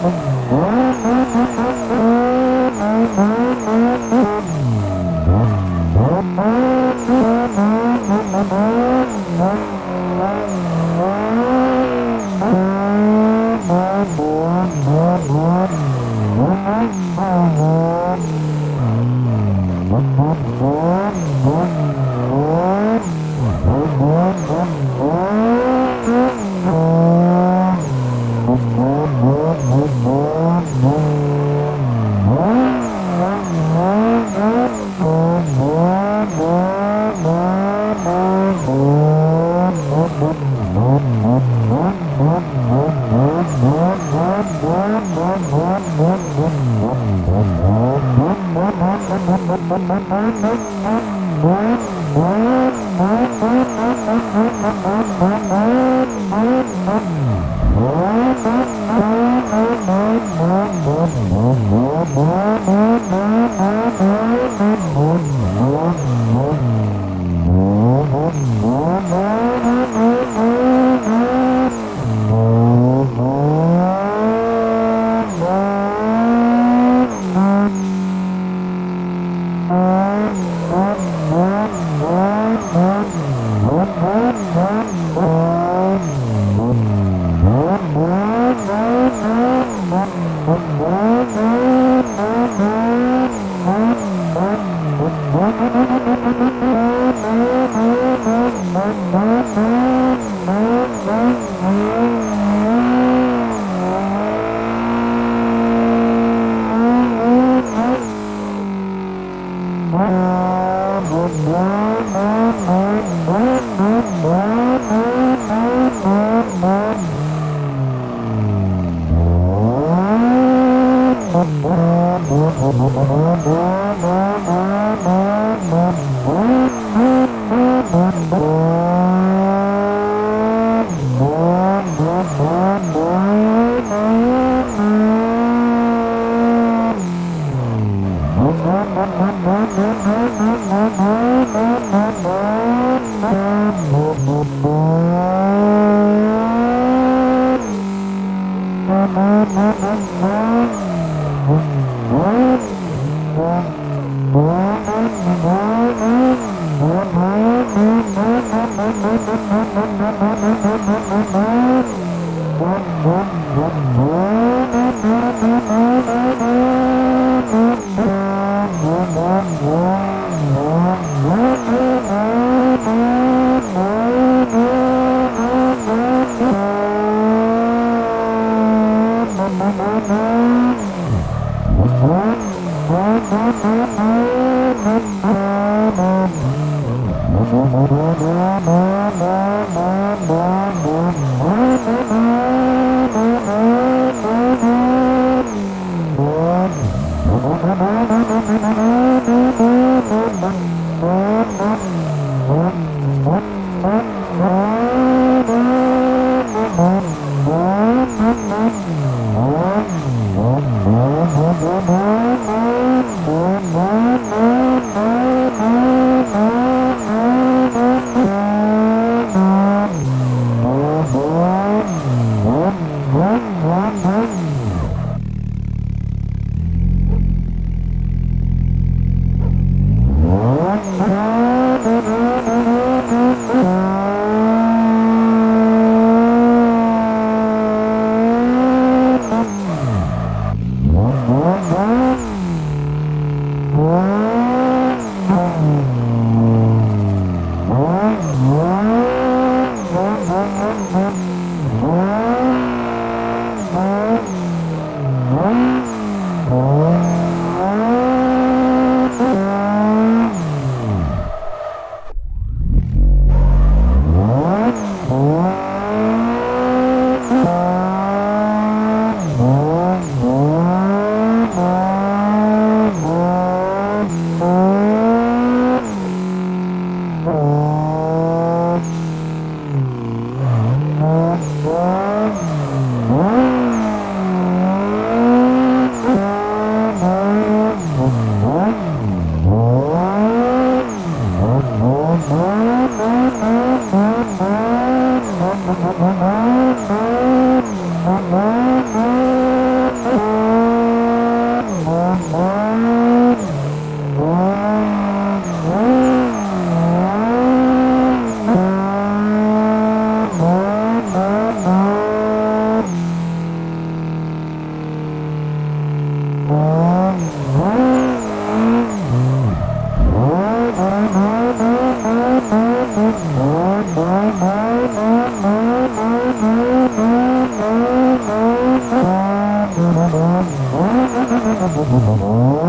Oh, Oh Mm-hmm. Mm-hmm. Mm-hmm. Oh. Oh,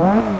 Wow.